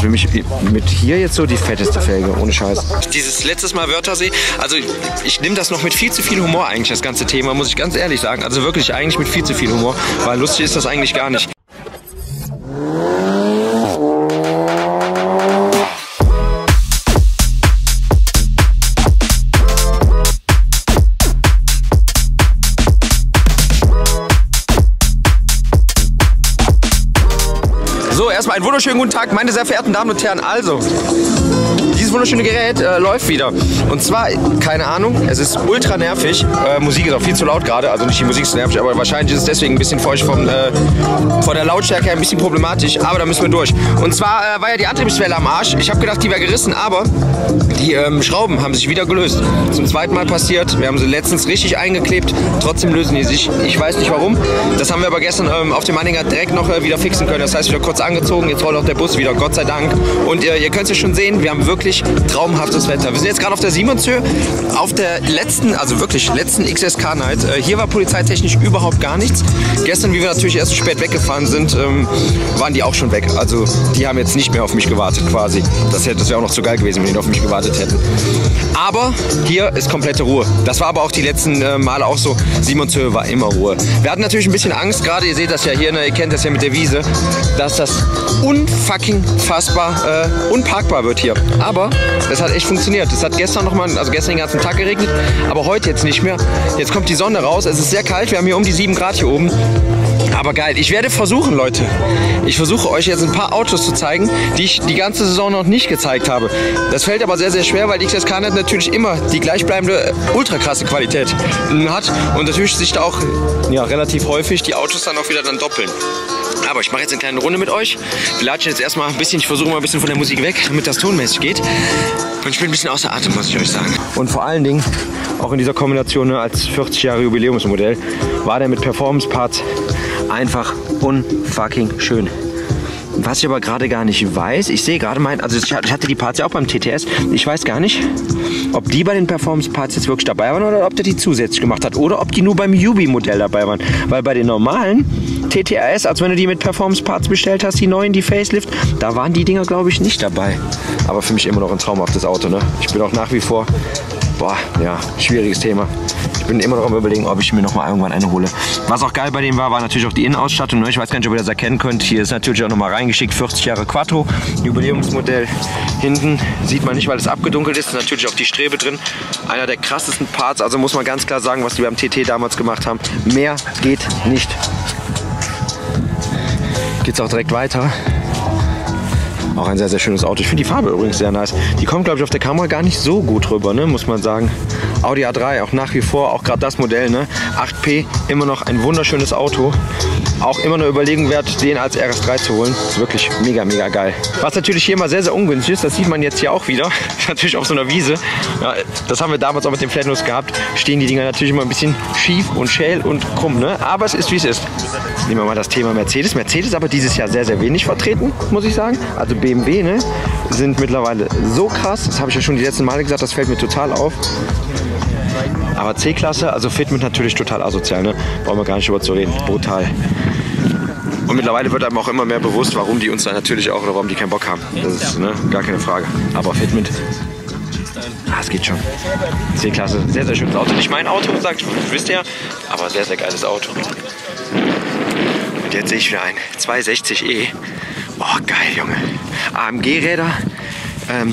ist für mich mit hier jetzt so die fetteste Felge, ohne Scheiß. Dieses letztes Mal Wörthersee, also ich nehme das noch mit viel zu viel Humor eigentlich, das ganze Thema, muss ich ganz ehrlich sagen. Also wirklich eigentlich mit viel zu viel Humor, weil lustig ist das eigentlich gar nicht. Wunderschönen guten Tag, meine sehr verehrten Damen und Herren. Also, dieses wunderschöne Gerät äh, läuft wieder. Und zwar, keine Ahnung, es ist ultra nervig. Äh, Musik ist auch viel zu laut gerade. Also nicht die Musik ist nervig, aber wahrscheinlich ist es deswegen ein bisschen für euch vom, äh, von der Lautstärke her ein bisschen problematisch. Aber da müssen wir durch. Und zwar äh, war ja die Antriebswelle am Arsch. Ich habe gedacht, die wäre gerissen, aber die ähm, Schrauben haben sich wieder gelöst. Zum zweiten Mal passiert. Wir haben sie letztens richtig eingeklebt. Trotzdem lösen die sich. Ich weiß nicht warum. Das haben wir aber gestern ähm, auf dem Anhänger direkt noch äh, wieder fixen können. Das heißt, wieder kurz angezogen. Jetzt rollt auch der Bus wieder, Gott sei Dank. Und äh, ihr könnt es ja schon sehen, wir haben wirklich traumhaftes Wetter. Wir sind jetzt gerade auf der Simonshöhe, auf der letzten, also wirklich letzten XSK Night. Äh, hier war polizeitechnisch überhaupt gar nichts. Gestern, wie wir natürlich erst spät weggefahren sind, ähm, waren die auch schon weg. Also die haben jetzt nicht mehr auf mich gewartet quasi. Das, das wäre auch noch zu geil gewesen, wenn die auf mich gewartet hätten. Aber hier ist komplette Ruhe. Das war aber auch die letzten äh, Male auch so. Simonshöhe war immer Ruhe. Wir hatten natürlich ein bisschen Angst, gerade ihr seht das ja hier, ne, ihr kennt das ja mit der Wiese, dass das unfucking fassbar äh, unparkbar wird hier. Aber es hat echt funktioniert. Es hat gestern noch mal, also gestern den ganzen Tag geregnet, aber heute jetzt nicht mehr. Jetzt kommt die Sonne raus, es ist sehr kalt, wir haben hier um die 7 Grad hier oben. Aber geil, ich werde versuchen, Leute. Ich versuche euch jetzt ein paar Autos zu zeigen, die ich die ganze Saison noch nicht gezeigt habe. Das fällt aber sehr, sehr schwer, weil XSK Net natürlich immer die gleichbleibende, äh, ultra krasse Qualität äh, hat. Und natürlich sich da auch ja, relativ häufig die Autos dann auch wieder dann doppeln. Aber ich mache jetzt eine kleine Runde mit euch. Wir latschen jetzt erstmal ein bisschen, ich versuche mal ein bisschen von der Musik weg, damit das tonmäßig geht. Und ich bin ein bisschen außer Atem, muss ich euch sagen. Und vor allen Dingen, auch in dieser Kombination ne, als 40 Jahre Jubiläumsmodell, war der mit Performance-Parts einfach unfucking schön. Was ich aber gerade gar nicht weiß, ich sehe gerade mein, also ich hatte die Parts ja auch beim TTS, ich weiß gar nicht, ob die bei den Performance-Parts jetzt wirklich dabei waren oder ob der die zusätzlich gemacht hat oder ob die nur beim Yubi-Modell dabei waren. Weil bei den normalen TTRS, als wenn du die mit Performance-Parts bestellt hast, die neuen, die Facelift, da waren die Dinger, glaube ich, nicht dabei. Aber für mich immer noch ein traumhaftes Auto, ne? Ich bin auch nach wie vor, boah, ja, schwieriges Thema. Ich bin immer noch am überlegen, ob ich mir noch mal irgendwann eine hole. Was auch geil bei dem war, war natürlich auch die Innenausstattung. ne? Ich weiß gar nicht, ob ihr das erkennen könnt. Hier ist natürlich auch noch mal reingeschickt 40 Jahre Quattro, Jubiläumsmodell. Hinten sieht man nicht, weil es abgedunkelt ist. Natürlich auch die Strebe drin. Einer der krassesten Parts. Also muss man ganz klar sagen, was die beim TT damals gemacht haben. Mehr geht nicht. Geht's auch direkt weiter. Auch ein sehr, sehr schönes Auto. Ich finde die Farbe übrigens sehr nice. Die kommt, glaube ich, auf der Kamera gar nicht so gut rüber, ne? muss man sagen. Audi A3, auch nach wie vor, auch gerade das Modell, ne? 8P, immer noch ein wunderschönes Auto. Auch immer eine Überlegung wert, den als RS3 zu holen. Ist wirklich mega, mega geil. Was natürlich hier immer sehr, sehr ungünstig ist, das sieht man jetzt hier auch wieder. natürlich auf so einer Wiese. Ja, das haben wir damals auch mit dem Flatnus gehabt. Stehen die Dinger natürlich immer ein bisschen schief und schäl und krumm, ne? Aber es ist, wie es ist. Nehmen wir mal das Thema Mercedes. Mercedes aber dieses Jahr sehr, sehr wenig vertreten, muss ich sagen. Also BMW ne, sind mittlerweile so krass. Das habe ich ja schon die letzten Male gesagt, das fällt mir total auf. Aber C-Klasse, also Fitment natürlich total asozial, ne? Brauchen wir gar nicht drüber zu reden. Brutal. Und mittlerweile wird einem auch immer mehr bewusst, warum die uns da natürlich auch oder warum die keinen Bock haben. Das ist ne, gar keine Frage. Aber Fitment, ah, es geht schon. C-Klasse, sehr, sehr schönes Auto. Nicht mein Auto, sagt, wisst ihr, aber sehr, sehr geiles Auto. Und jetzt sehe ich wieder ein 260e. Boah, geil, Junge. AMG-Räder. Ähm,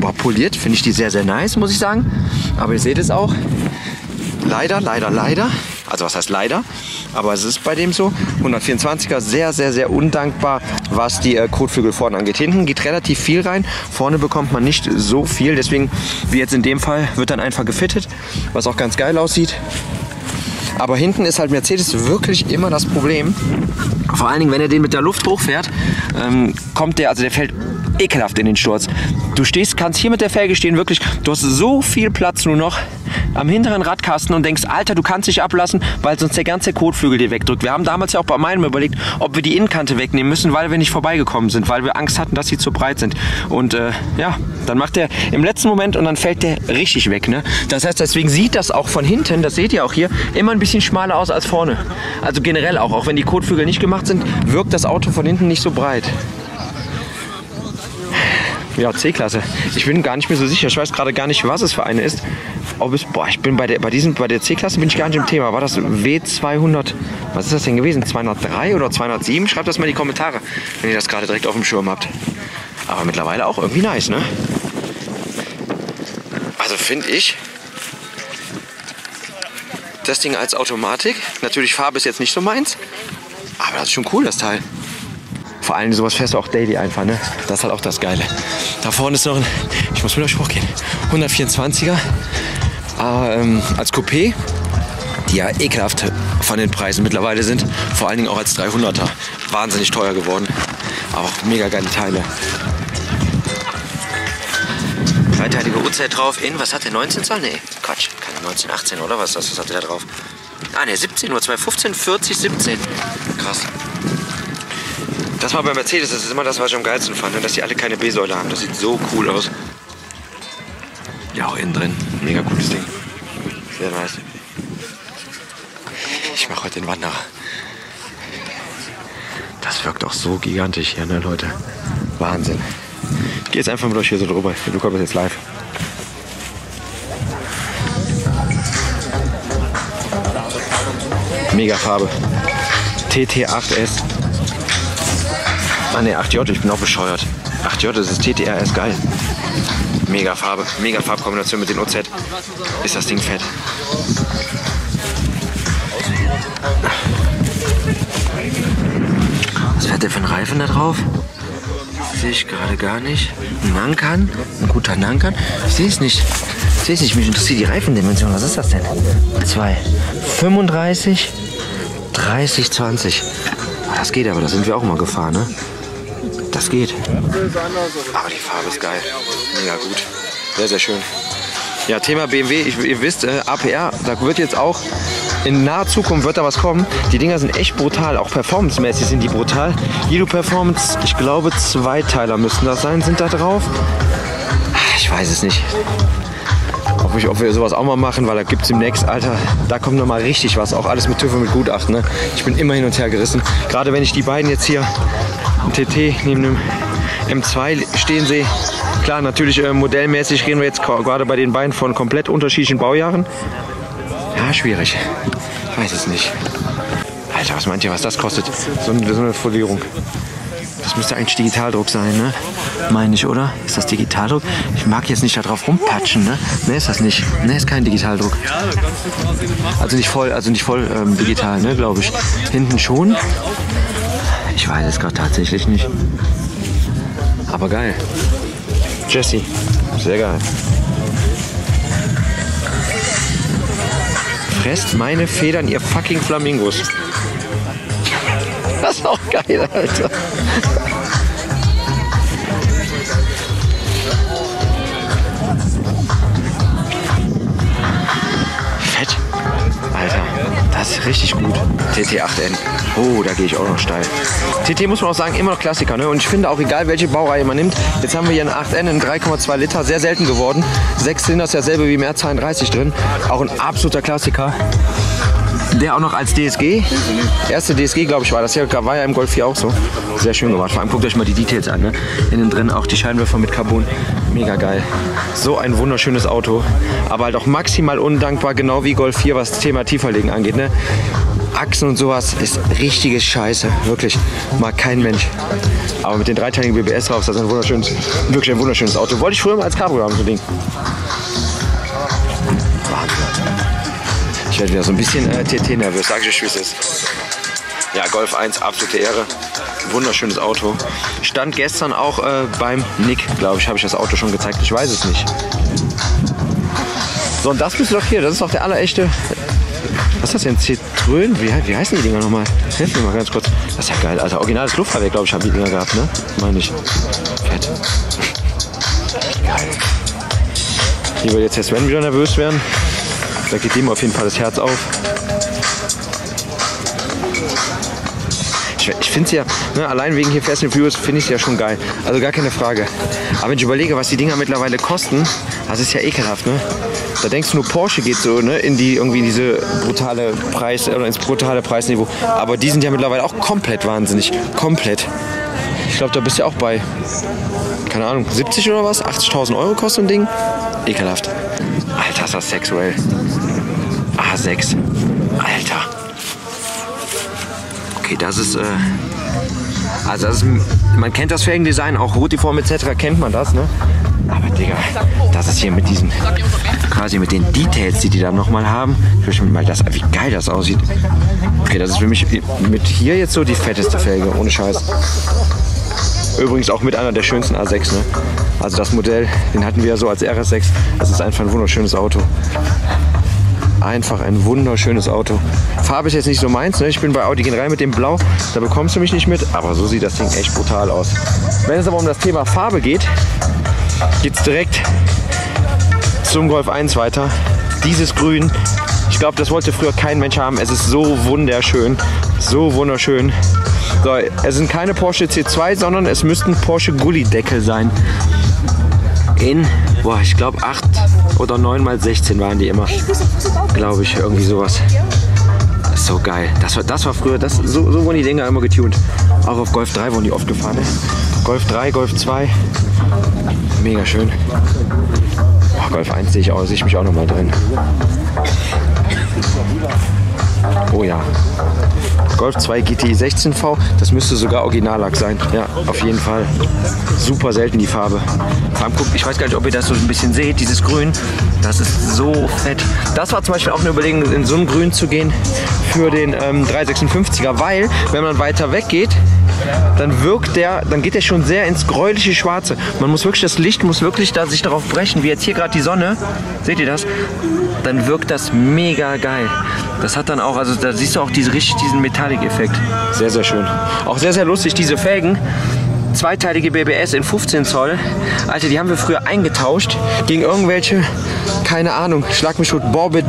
boah, poliert finde ich die sehr, sehr nice, muss ich sagen. Aber ihr seht es auch. Leider, leider, leider. Also was heißt leider? Aber es ist bei dem so. 124er, sehr, sehr, sehr undankbar, was die äh, Kotflügel vorne angeht. Hinten geht relativ viel rein. Vorne bekommt man nicht so viel. Deswegen, wie jetzt in dem Fall, wird dann einfach gefittet. Was auch ganz geil aussieht. Aber hinten ist halt Mercedes wirklich immer das Problem. Vor allen Dingen, wenn er den mit der Luft hochfährt, ähm, kommt der, also der fällt ekelhaft in den Sturz. Du stehst, kannst hier mit der Felge stehen, wirklich, du hast so viel Platz nur noch am hinteren Radkasten und denkst, Alter, du kannst dich ablassen, weil sonst der ganze Kotflügel dir wegdrückt. Wir haben damals ja auch bei meinem überlegt, ob wir die Innenkante wegnehmen müssen, weil wir nicht vorbeigekommen sind, weil wir Angst hatten, dass sie zu breit sind. Und äh, ja, dann macht der im letzten Moment und dann fällt der richtig weg. Ne? Das heißt, deswegen sieht das auch von hinten, das seht ihr auch hier, immer ein bisschen schmaler aus als vorne. Also generell auch, auch wenn die Kotflügel nicht gemacht sind, wirkt das Auto von hinten nicht so breit. Ja, C-Klasse. Ich bin gar nicht mehr so sicher. Ich weiß gerade gar nicht, was es für eine ist. Ob es, boah, ich bin bei der, bei bei der C-Klasse bin ich gar nicht im Thema. War das W200, was ist das denn gewesen? 203 oder 207? Schreibt das mal in die Kommentare, wenn ihr das gerade direkt auf dem Schirm habt. Aber mittlerweile auch irgendwie nice, ne? Also finde ich, das Ding als Automatik. Natürlich Farbe ist jetzt nicht so meins. Aber das ist schon cool, das Teil. Vor allem sowas fährst du auch daily einfach, ne? Das ist halt auch das Geile. Da vorne ist noch ein, ich muss mit euch hochgehen, 124er. Aber, ähm, als Coupé, die ja ekelhaft von den Preisen mittlerweile sind. Vor allen Dingen auch als 300er. Wahnsinnig teuer geworden. Auch mega geile Teile. Dreiteilige Uhrzeit drauf in, was hat der, 19 Zoll? Nee, Quatsch, keine 19, 18 oder was, was hat der da drauf? Ah ne, 17 Uhr, 215, 40, 17. Krass. Das war bei Mercedes, das ist immer das, was ich am geilsten fand, ne? dass die alle keine B-Säule haben. Das sieht so cool aus. Ja, auch innen drin. Mega cooles Ding. Sehr nice. Ich mache heute den Wanderer. Das wirkt auch so gigantisch hier, ne, Leute? Wahnsinn. Ich gehe jetzt einfach mit euch hier so drüber. Du kommst jetzt live. Mega Farbe. TT8S. Ah ne, 8J, ich bin auch bescheuert. 8J, das ist TTRS, geil. Mega Farbe, mega Farbkombination mit den OZ. Ist das Ding fett. Was fährt der für ein Reifen da drauf? Sehe ich gerade gar nicht. Ein Nankan, ein guter Nankan. Ich sehe es nicht. Ich sehe es nicht, mich interessiert die Reifendimension. Was ist das denn? 2, 35, 30, 20. Das geht aber, da sind wir auch mal gefahren, ne? Das geht. Aber die Farbe ist geil. Mega gut. Sehr, sehr schön. Ja, Thema BMW, ich, ihr wisst, äh, APR, da wird jetzt auch in naher Zukunft wird da was kommen. Die Dinger sind echt brutal, auch performancemäßig sind die brutal. Guido Performance, ich glaube Zweiteiler müssten das sein, sind da drauf. Ich weiß es nicht. Ob, ich, ob wir sowas auch mal machen, weil da gibt es demnächst, Alter, da kommt noch mal richtig was. Auch alles mit TÜV und mit Gutachten. Ne? Ich bin immer hin und her gerissen. Gerade wenn ich die beiden jetzt hier, TT neben dem M2 stehen sehe. Klar, natürlich äh, modellmäßig reden wir jetzt gerade bei den beiden von komplett unterschiedlichen Baujahren. Ja, schwierig. Weiß es nicht. Alter, was meint ihr, was das kostet? So eine, so eine Folierung. Das müsste eigentlich Digitaldruck sein, ne? Meine ich, oder? Ist das Digitaldruck? Ich mag jetzt nicht da drauf rumpatschen, ne? Ne, ist das nicht. Ne, ist kein Digitaldruck. Also nicht voll, also nicht voll ähm, digital, ne, glaube ich. Hinten schon. Ich weiß es gerade tatsächlich nicht. Aber geil. Jesse. Sehr geil. Fresst meine Federn, ihr fucking Flamingos. Das ist auch geil, Alter. Ist richtig gut. TT8N. Oh, da gehe ich auch noch steil. TT muss man auch sagen, immer noch Klassiker. Ne? Und ich finde auch, egal welche Baureihe man nimmt, jetzt haben wir hier einen 8N in 3,2 Liter, sehr selten geworden. Sechs Zylinder ist dasselbe wie im R32 drin. Auch ein absoluter Klassiker. Der auch noch als DSG. Erste DSG, glaube ich, war das ja. War ja im Golf 4 auch so. Sehr schön gemacht. Vor allem guckt euch mal die Details an. Ne? Innen drin auch die Scheinwerfer mit Carbon. Mega geil. So ein wunderschönes Auto. Aber halt auch maximal undankbar, genau wie Golf 4, was das Thema Tieferlegen angeht. Ne? Achsen und sowas ist richtiges Scheiße. Wirklich. Mag kein Mensch. Aber mit den dreiteiligen BBS drauf ist das ein wunderschönes, wirklich ein wunderschönes Auto. Wollte ich früher mal als Cabrio haben, so ein Ding. Ich werde wieder so ein bisschen äh, TT nervös, sag ich wie es ist. Ja, Golf 1, absolute Ehre. Wunderschönes Auto. Stand gestern auch äh, beim Nick, glaube ich, habe ich das Auto schon gezeigt. Ich weiß es nicht. So, und das bist du doch hier. Das ist doch der allerechte. Was ist das denn? Zitrön? Wie, wie heißen die Dinger nochmal? Hilf mir mal ganz kurz. Das ist ja geil, Alter. Originales Luftfahrwerk, glaube ich, haben die Dinger gehabt, ne? Meine ich. Fett. Geil. Hier wird jetzt der Sven wieder nervös werden. Da geht ihm auf jeden Fall das Herz auf. Ich, ich finde es ja, ne, allein wegen hier Fast and Furious finde ich es ja schon geil. Also gar keine Frage. Aber wenn ich überlege, was die Dinger mittlerweile kosten, das ist ja ekelhaft, ne? Da denkst du nur, Porsche geht so ne, in die irgendwie diese brutale Preis oder ins brutale Preisniveau. Aber die sind ja mittlerweile auch komplett wahnsinnig. Komplett. Ich glaube, da bist du auch bei, keine Ahnung, 70 oder was? 80.000 Euro kostet ein Ding? Ekelhaft. Alter, ist das sexuell. A6. Alter. Okay, das ist, äh, also das ist, man kennt das Felgendesign, auch Rotiform etc. kennt man das, ne? Aber Digga, das ist hier mit diesen, quasi mit den Details, die die da nochmal haben. Ich mal das, wie geil das aussieht. Okay, das ist für mich mit hier jetzt so die fetteste Felge, ohne Scheiß. Übrigens auch mit einer der schönsten A6, ne? Also das Modell, den hatten wir ja so als RS6. Das ist einfach ein wunderschönes Auto. Einfach ein wunderschönes Auto. Farbe ist jetzt nicht so meins. Ne? Ich bin bei Audi Gen rein mit dem Blau. Da bekommst du mich nicht mit. Aber so sieht das Ding echt brutal aus. Wenn es aber um das Thema Farbe geht, geht es direkt zum Golf 1 weiter. Dieses Grün, ich glaube, das wollte früher kein Mensch haben. Es ist so wunderschön. So wunderschön. So, es sind keine Porsche C2, sondern es müssten Porsche Gullideckel sein. In, boah, ich glaube 8 oder 9 mal 16 waren die immer. Glaube ich, irgendwie sowas. So geil. Das war, das war früher, das, so, so wurden die Dinger immer getuned. Auch auf Golf 3 wurden die oft gefahren. Ne? Golf 3, Golf 2. Mega schön. Oh, Golf 1 sehe ich, auch, sehe ich mich auch noch mal drin. Oh ja. Golf 2 GTI 16V, das müsste sogar Originallack sein. Ja, auf jeden Fall. Super selten die Farbe. Ich weiß gar nicht, ob ihr das so ein bisschen seht, dieses Grün. Das ist so fett. Das war zum Beispiel auch eine Überlegung, in so ein Grün zu gehen für den ähm, 356er, weil, wenn man weiter weg geht, dann wirkt der, dann geht der schon sehr ins gräuliche Schwarze. Man muss wirklich, das Licht muss wirklich da sich darauf brechen, wie jetzt hier gerade die Sonne. Seht ihr das? Dann wirkt das mega geil. Das hat dann auch, also da siehst du auch diese, richtig diesen Metallic-Effekt. Sehr, sehr schön. Auch sehr, sehr lustig, diese Felgen zweiteilige BBS in 15 Zoll. Alter, die haben wir früher eingetauscht gegen irgendwelche, keine Ahnung, schlag mich tot, Borbit,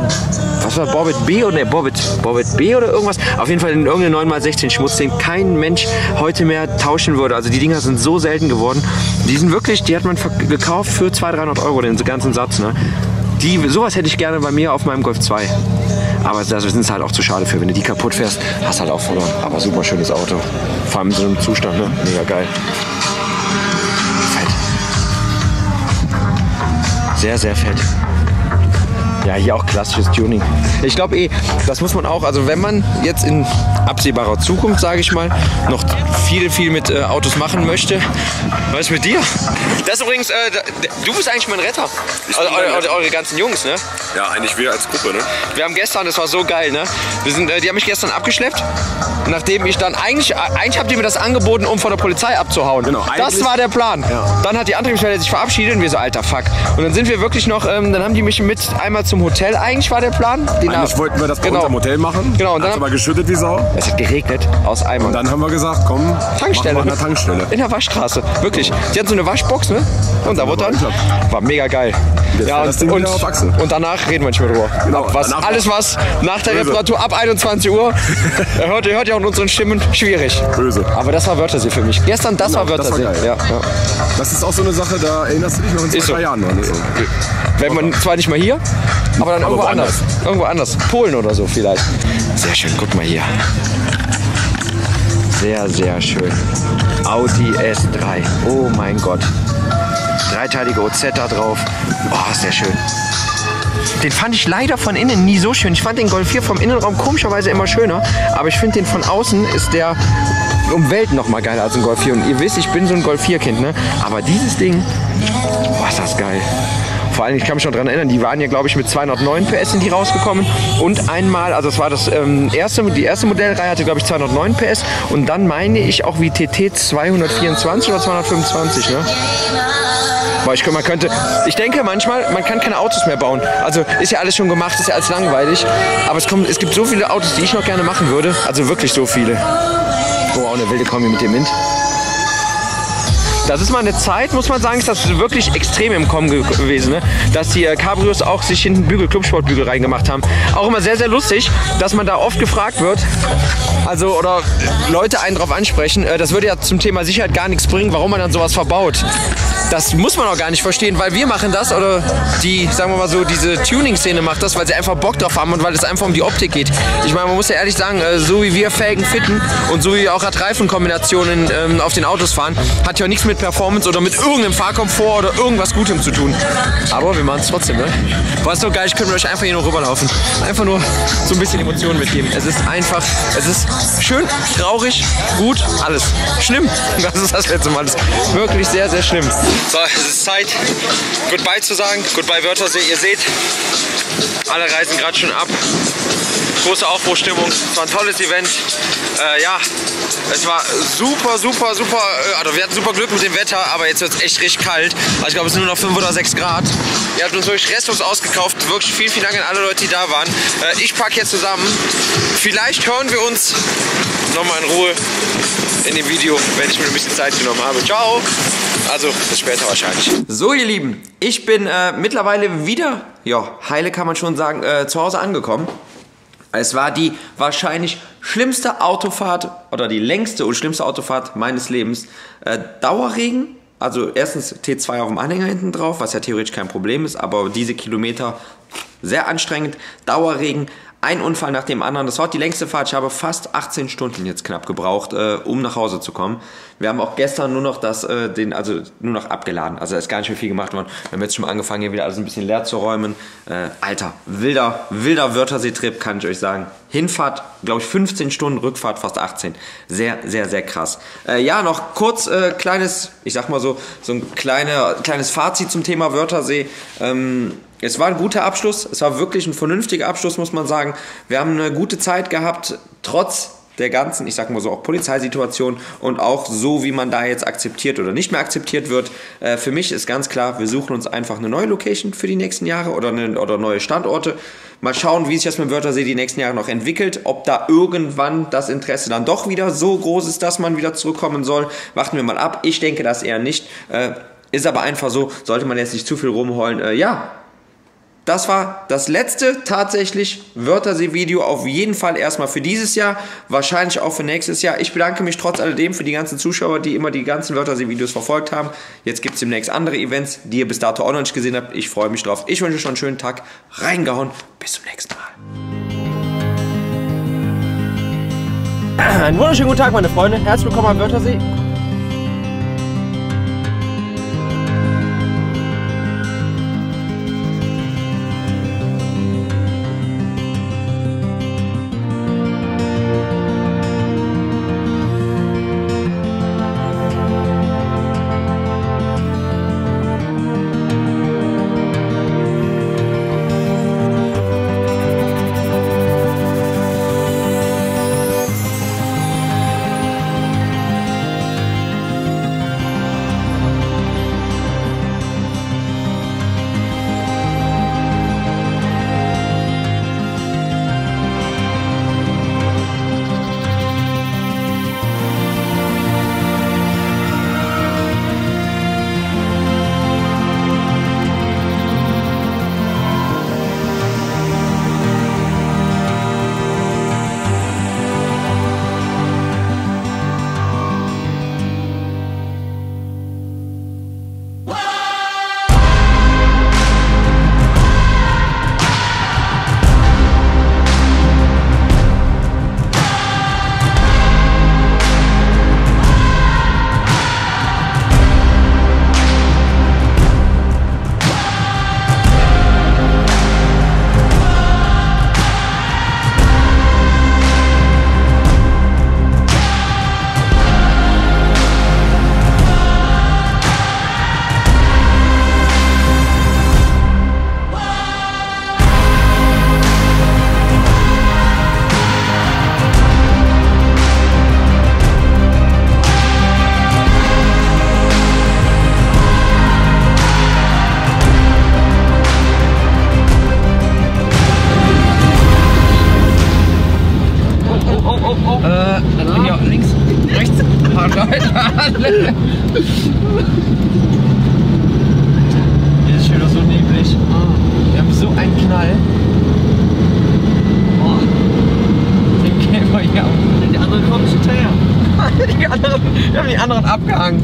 was war Borbit B oder ne, Borbit, Borbit B oder irgendwas. Auf jeden Fall in irgendeine 9x16 Schmutz, den kein Mensch heute mehr tauschen würde. Also die Dinger sind so selten geworden. Die sind wirklich, die hat man gekauft für 200, 300 Euro, den ganzen Satz. Ne? Die, sowas hätte ich gerne bei mir auf meinem Golf 2. Aber da sind es halt auch zu schade für. Wenn du die kaputt fährst, hast halt auch verloren. Aber super schönes Auto. Vor allem in so einem Zustand, ne? Mega geil. Fett. Sehr, sehr fett. Ja, hier auch klassisches Tuning. Ich glaube eh, das muss man auch, also wenn man jetzt in absehbarer Zukunft, sage ich mal, noch viel, viel mit äh, Autos machen möchte, was ist mit dir? Das ist übrigens, äh, du bist eigentlich mein Retter. Also, eure, eure, eure, ganzen Jungs, ne? Ja, eigentlich wir als Gruppe, ne? Wir haben gestern, das war so geil, ne? Wir sind, äh, die haben mich gestern abgeschleppt, nachdem ich dann eigentlich, eigentlich habt ihr mir das angeboten, um von der Polizei abzuhauen. Genau. Das war der Plan. Ja. Dann hat die Antriebsstelle sich verabschiedet und wir so, alter Fuck. Und dann sind wir wirklich noch, ähm, dann haben die mich mit einmal zum Hotel, eigentlich war der Plan. eigentlich wollten wir das bei genau. unserem Hotel machen. Genau. Und dann hat aber geschüttet wie Sau. Es hat geregnet aus Eimern. Und dann haben wir gesagt, komm, Tankstelle. Machen wir an der Tankstelle. In der Waschstraße. Wirklich. Die hatten so eine Waschbox, ne? Und da wurde dann, war mega geil. Ja, und, und, und, danach reden wir nicht mehr drüber. Genau, was, alles was nach der Böse. Reparatur ab 21 Uhr, hört, hört ja auch in unseren Stimmen, schwierig. Böse. Aber das war Wörthersee für mich. Gestern, das genau, war Wörthersee. Das, ja, ja. das ist auch so eine Sache, da erinnerst du dich noch in zwei so. Jahren. So. Wenn man zwar nicht mal hier, aber dann aber irgendwo anders. Irgendwo anders. Polen oder so vielleicht. Sehr schön, guck mal hier. Sehr, sehr schön. Audi S3. Oh mein Gott. Dreiteilige OZ da drauf. Oh, sehr schön. Den fand ich leider von innen nie so schön. Ich fand den Golf 4 vom Innenraum komischerweise immer schöner. Aber ich finde den von außen ist der um Welt noch mal geiler als ein Golf 4. Und ihr wisst, ich bin so ein Golf 4 Kind, ne? Aber dieses Ding, boah, ist das geil. Vor allem, ich kann mich noch daran erinnern, die waren ja, glaube ich, mit 209 PS sind die rausgekommen. Und einmal, also das war das ähm, erste, die erste Modellreihe hatte, glaube ich, 209 PS. Und dann meine ich auch wie TT 224 oder 225, ne? Weil ich, man könnte, ich denke manchmal, man kann keine Autos mehr bauen. Also ist ja alles schon gemacht, ist ja alles langweilig. Aber es, kommt, es gibt so viele Autos, die ich noch gerne machen würde. Also wirklich so viele. Oh, auch eine wilde Kombi mit dem Mint. Das ist mal eine Zeit, muss man sagen, ist das wirklich extrem im Kommen gewesen, ne? dass die äh, Cabrios auch sich hinten Bügel, Clubsportbügel reingemacht haben. Auch immer sehr, sehr lustig, dass man da oft gefragt wird, also oder Leute einen drauf ansprechen, äh, das würde ja zum Thema Sicherheit gar nichts bringen, warum man dann sowas verbaut. Das muss man auch gar nicht verstehen, weil wir machen das oder die, sagen wir mal so, diese Tuning-Szene macht das, weil sie einfach Bock drauf haben und weil es einfach um die Optik geht. Ich meine, man muss ja ehrlich sagen, äh, so wie wir Felgen fitten und so wie wir auch Radreifenkombinationen ähm, auf den Autos fahren, hat ja nichts mit Performance oder mit irgendeinem Fahrkomfort oder irgendwas Gutem zu tun. Aber wir machen es trotzdem, ne? War so geil, ich könnte euch einfach hier nur rüberlaufen. Einfach nur so ein bisschen Emotionen mitgeben. Es ist einfach, es ist schön, traurig, gut, alles. Schlimm. Das ist das letzte Mal. Das ist wirklich sehr, sehr schlimm. So, es ist Zeit, Goodbye zu sagen. Goodbye Wörthersee. Ihr seht, alle reisen gerade schon ab. Große Aufbruchstimmung. Es war ein tolles Event. Äh, ja, es war super, super, super. Äh, also wir hatten super Glück mit dem Wetter, aber jetzt wird es echt richtig kalt. Also ich glaube, es sind nur noch 5 oder 6 Grad. Ihr habt uns wirklich restlos ausgekauft. Wirklich vielen, vielen Dank an alle Leute, die da waren. Äh, ich packe jetzt zusammen. Vielleicht hören wir uns nochmal in Ruhe in dem Video, wenn ich mir ein bisschen Zeit genommen habe. Ciao! Also bis später wahrscheinlich. So ihr Lieben, ich bin äh, mittlerweile wieder, ja, heile kann man schon sagen, äh, zu Hause angekommen. Es war die wahrscheinlich schlimmste Autofahrt oder die längste und schlimmste Autofahrt meines Lebens. Äh, Dauerregen, also erstens T2 auf dem Anhänger hinten drauf, was ja theoretisch kein Problem ist, aber diese Kilometer sehr anstrengend. Dauerregen, ein Unfall nach dem anderen. Das war die längste Fahrt. Ich habe fast 18 Stunden jetzt knapp gebraucht, äh, um nach Hause zu kommen. Wir haben auch gestern nur noch das, äh, den, also nur noch abgeladen. Also ist gar nicht mehr viel gemacht worden. Wir haben jetzt schon angefangen, hier wieder alles ein bisschen leer zu räumen. Äh, Alter, wilder, wilder Wörthersee-Trip, kann ich euch sagen. Hinfahrt, glaube ich, 15 Stunden, Rückfahrt fast 18. Sehr, sehr, sehr krass. Äh, ja, noch kurz äh, kleines, ich sag mal so, so ein kleine, kleines Fazit zum Thema Wörthersee. Ähm, es war ein guter Abschluss, es war wirklich ein vernünftiger Abschluss, muss man sagen. Wir haben eine gute Zeit gehabt, trotz der ganzen, ich sag mal so, auch Polizeisituation und auch so, wie man da jetzt akzeptiert oder nicht mehr akzeptiert wird. Äh, für mich ist ganz klar, wir suchen uns einfach eine neue Location für die nächsten Jahre oder, eine, oder neue Standorte. Mal schauen, wie sich das mit Wörthersee die nächsten Jahre noch entwickelt, ob da irgendwann das Interesse dann doch wieder so groß ist, dass man wieder zurückkommen soll. Warten wir mal ab. Ich denke das eher nicht. Äh, ist aber einfach so, sollte man jetzt nicht zu viel rumheulen. Äh, ja, das war das letzte tatsächlich Wörthersee-Video auf jeden Fall erstmal für dieses Jahr, wahrscheinlich auch für nächstes Jahr. Ich bedanke mich trotz alledem für die ganzen Zuschauer, die immer die ganzen Wörthersee-Videos verfolgt haben. Jetzt gibt es demnächst andere Events, die ihr bis dato auch noch nicht gesehen habt. Ich freue mich drauf. Ich wünsche euch schon einen schönen Tag. Reingehauen. Bis zum nächsten Mal. Einen wunderschönen guten Tag, meine Freunde. Herzlich willkommen am Oh, oh. Äh, ja, links, rechts. Hart alle. Hier ist schon wieder so neblig. Wir haben so einen Knall. Oh. Den wir hier. Die anderen kommen schon hinterher. die anderen, wir haben die anderen abgehangen.